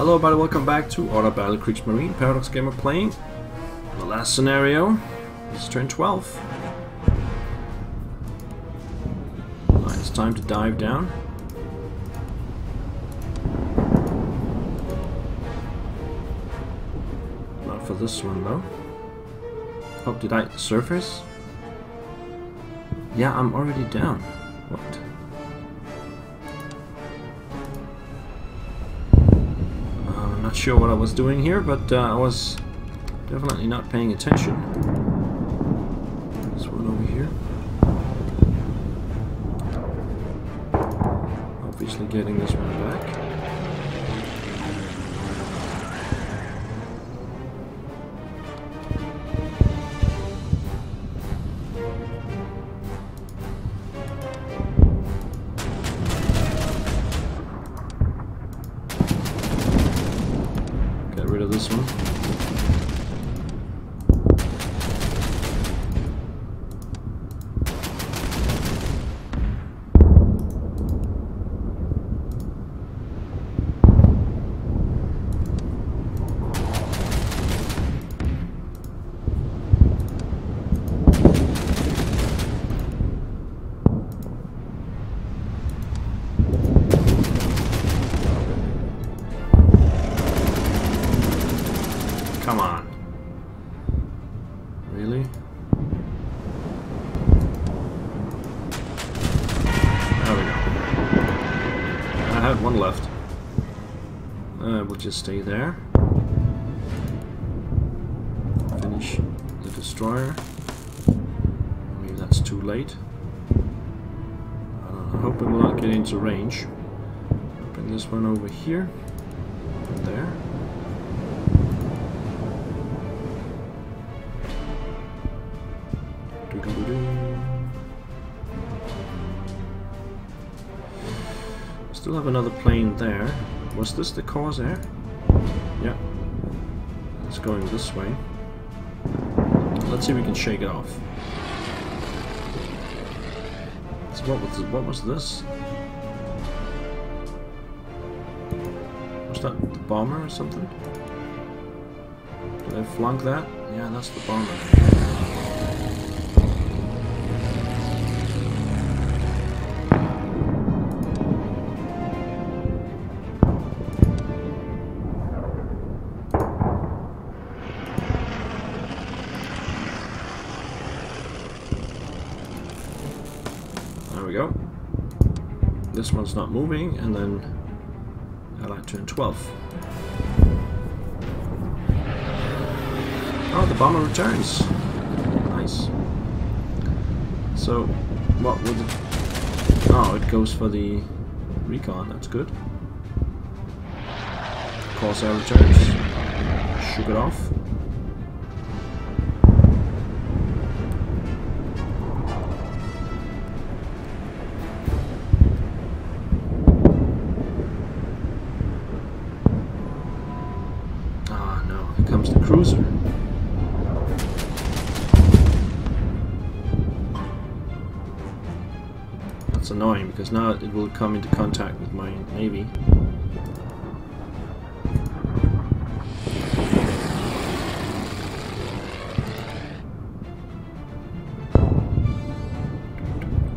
Hello everybody, welcome back to Order Battle Kriegsmarine, Paradogs Gamer playing. The last scenario is turn 12. Alright, it's time to dive down. Not for this one though. Oh, did I surface? Yeah, I'm already down. What? Sure what I was doing here, but uh, I was definitely not paying attention. This one over here. Obviously getting this one back. Uh, stay there. Finish the destroyer. Maybe that's too late. I hope it will not get into range. Bring this one over here. There. Still have another plane there. Was this the Corsair? Yeah. It's going this way. Let's see if we can shake it off. So what was what was this? Was that the bomber or something? Did I flunk that? Yeah, that's the bomber. One's not moving, and then Allied turn 12. Oh, the bomber returns. Nice. So, what would it... Oh, it goes for the recon, that's good. Corsair returns. Shook it off. Because now it will come into contact with my navy.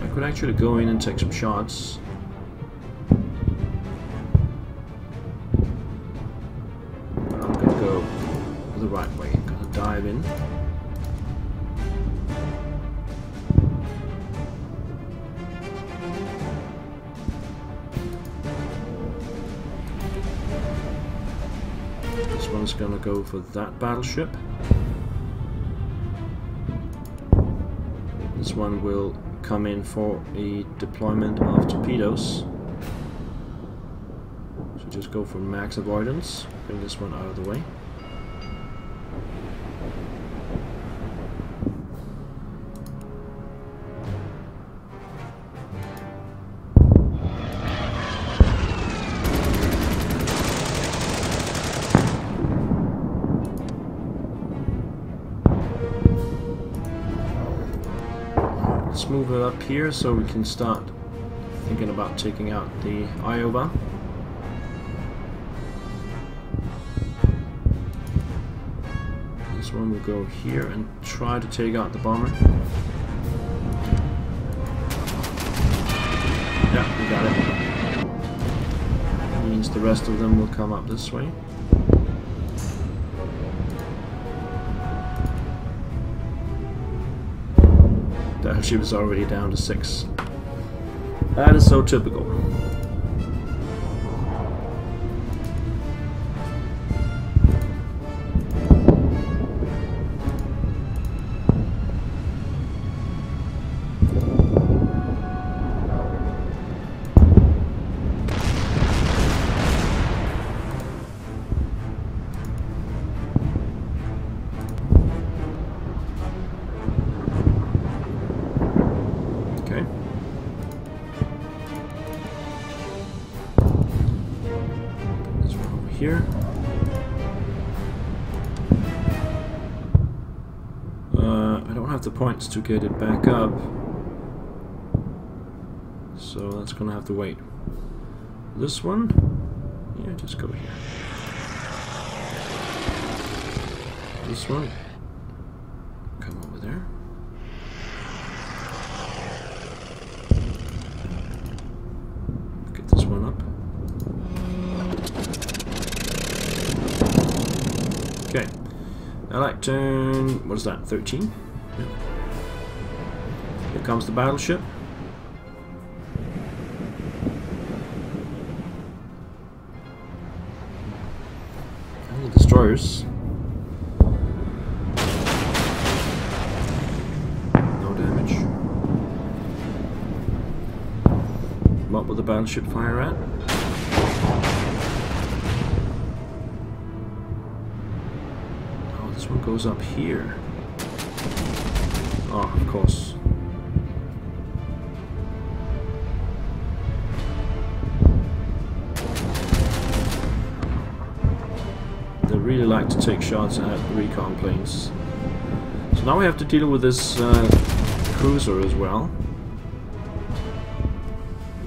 I could actually go in and take some shots. For that battleship. This one will come in for a deployment of torpedoes. So just go for max avoidance. Bring this one out of the way. here so we can start thinking about taking out the Iowa. This one will go here and try to take out the bomber. Yeah, we got it. That means the rest of them will come up this way. The ship is already down to six. That is so typical. Points to get it back up. So that's gonna have to wait. This one? Yeah, just go here. This one? Come over there. Get this one up. Okay. Allied turn. What is that? 13? Comes the battleship. And destroyers. No damage. What will the battleship fire at? Oh, this one goes up here. Oh, of course. Take shots at recon planes. So now we have to deal with this uh, cruiser as well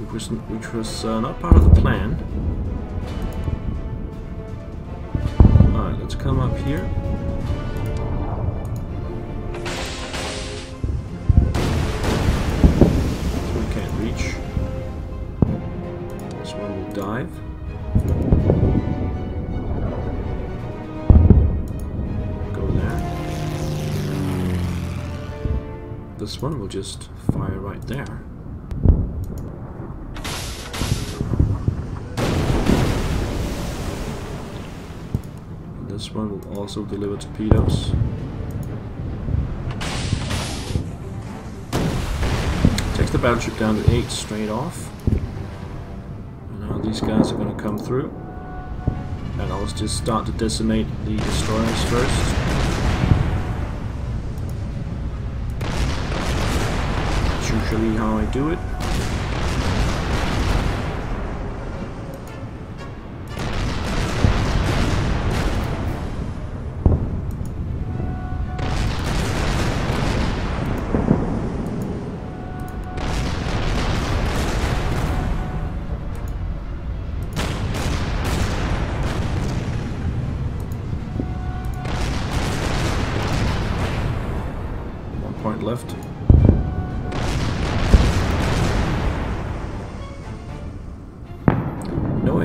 which was, which was uh, not part of the plan. Alright, let's come up here. This one will just fire right there. This one will also deliver torpedoes. Takes the battleship down to 8 straight off. And now these guys are going to come through. And I'll just start to decimate the destroyers first. Usually how I do it. One point left.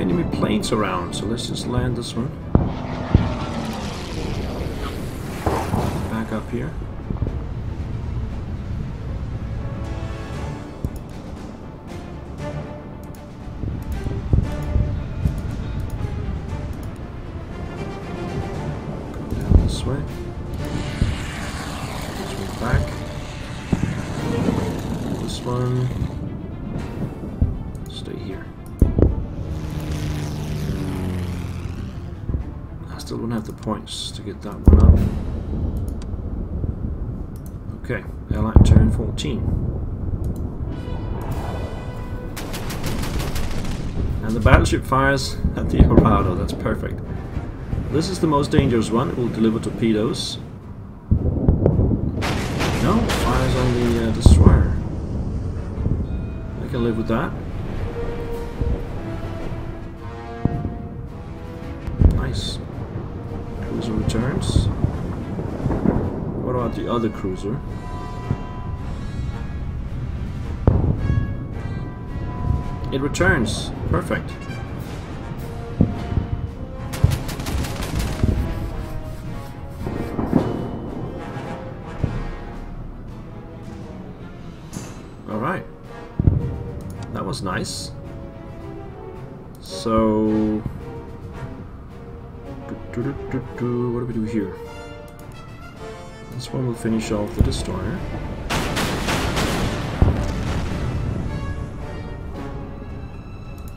Enemy planes around, so let's just land this one. Back up here. Still don't have the points to get that one up. Okay, Allied turn 14. And the battleship fires at the Dorado, that's perfect. This is the most dangerous one, it will deliver torpedoes. No, fires on the uh, destroyer. I can live with that. The other cruiser? It returns. Perfect. Alright. That was nice. So... What do we do here? This one will finish off the destroyer.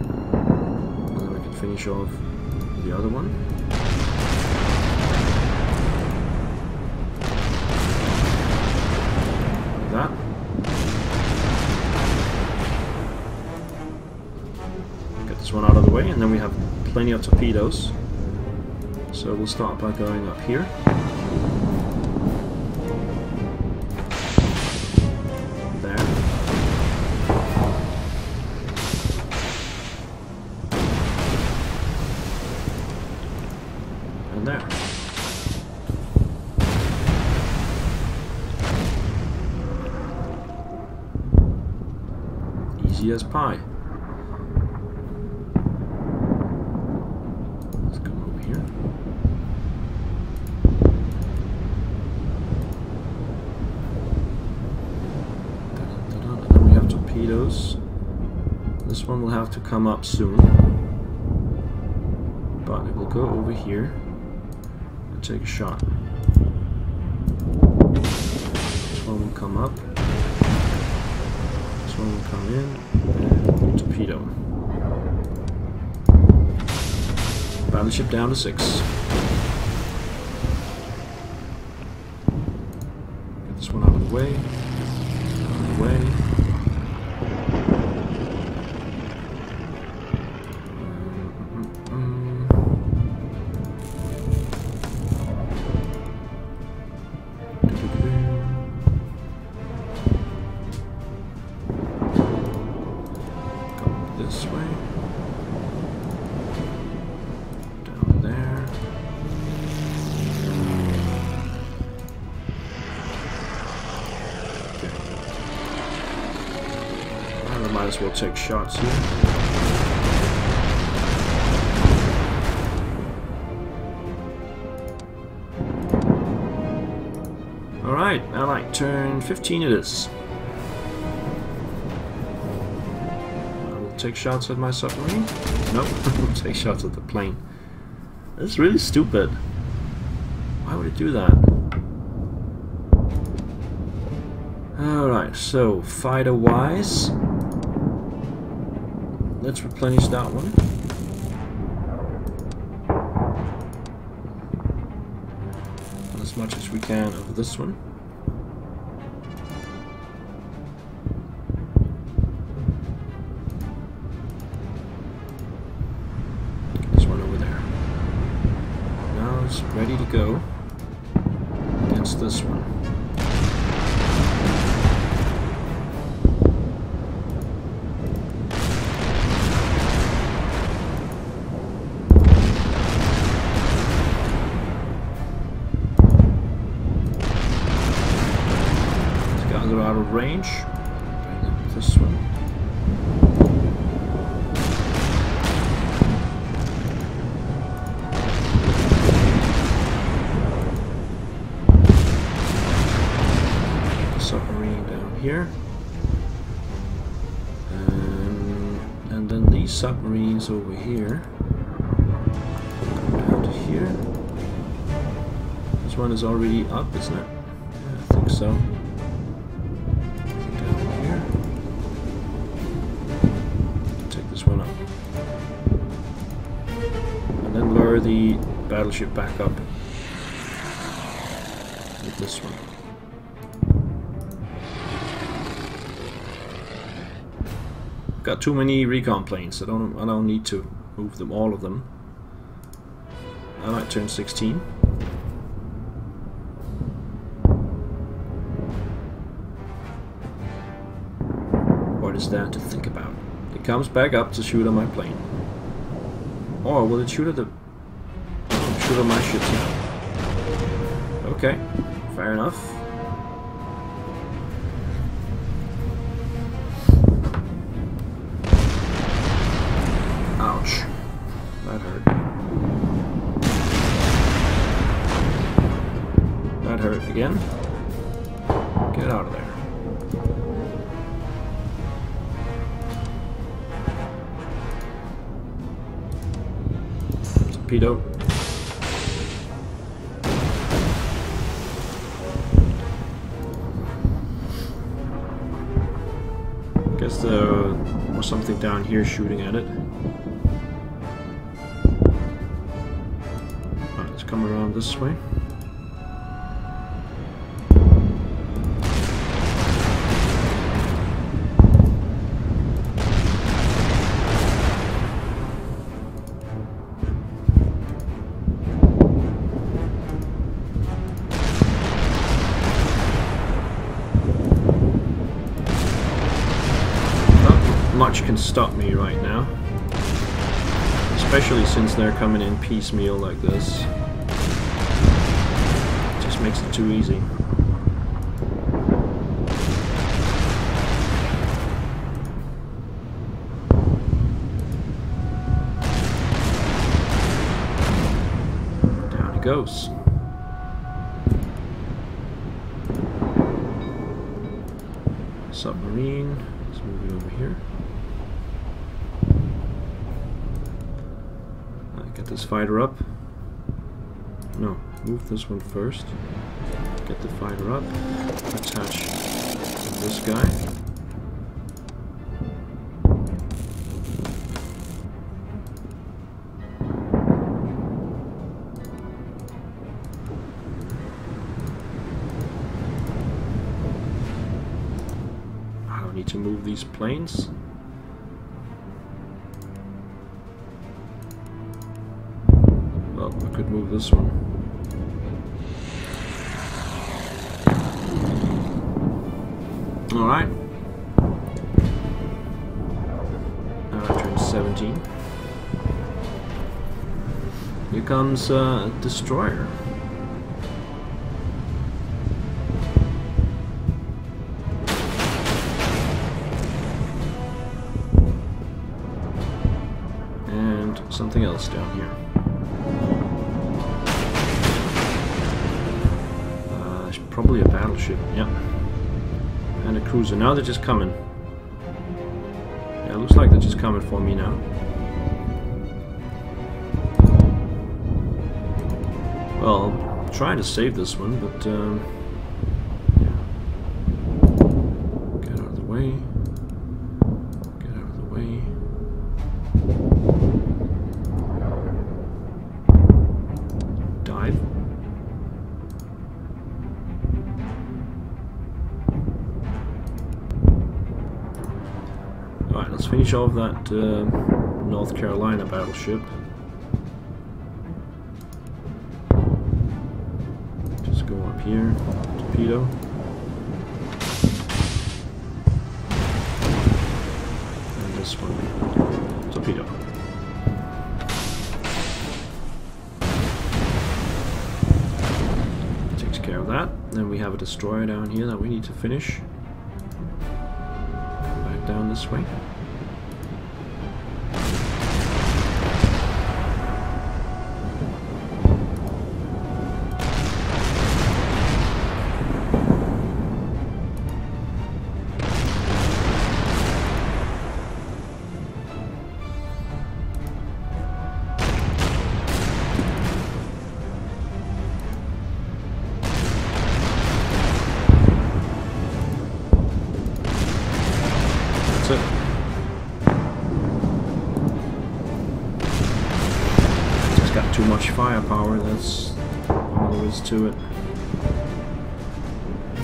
And then we can finish off the other one. Like that. Get this one out of the way, and then we have plenty of torpedoes. So we'll start by going up here. Easy as pie. Let's come over here. And then we have torpedoes. This one will have to come up soon. But it will go over here and take a shot. This one will come up. One will come in and torpedo. Battleship down to six. Get this one out of the way. I might as well take shots here. Alright, like turn 15 it is. I will take shots at my submarine. Nope, I will take shots at the plane. That's really stupid. Why would it do that? Alright, so fighter wise. Let's replenish that one. As much as we can of this one. Up. Submarine down here. And, and then these submarines over here. Down to here. This one is already up, isn't it? Yeah, I think so. The battleship back up with this one. Got too many recon planes. I don't. I don't need to move them. All of them. I might turn 16. What is that to think about? It comes back up to shoot on my plane. Or will it shoot at the... Shoot my ships now. Okay. Fair enough. Ouch. That hurt. That hurt again. Get out of there. Torpedo. Something down here shooting at it. Alright, let's come around this way. Stop me right now. Especially since they're coming in piecemeal like this. Just makes it too easy. Down he goes. Submarine. Let's move it over here. Get this fighter up. No, move this one first. Get the fighter up. Attach this guy. I don't need to move these planes. Move this one. Alright. Now I turn 17. Here comes uh, destroyer. And something else down here. Probably a battleship, yeah. And a cruiser. Now they're just coming. Yeah, it looks like they're just coming for me now. Well, I'm trying to save this one, but um, let's finish off that uh, North Carolina battleship. Just go up here, torpedo. And this one, torpedo. Takes care of that. Then we have a destroyer down here that we need to finish. Back down this way. Firepower, that's all there is to it.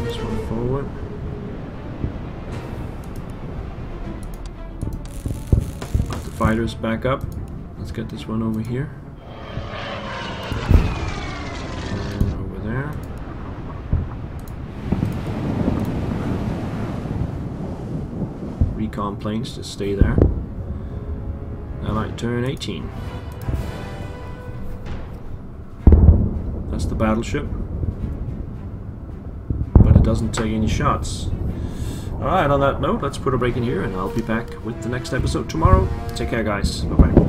This one forward. Put the fighters back up. Let's get this one over here. And over there. recon planes to stay there. I might turn 18. That's But it doesn't take any shots. Alright, on that note, let's put a break in here, and I'll be back with the next episode tomorrow. Take care, guys. Bye-bye.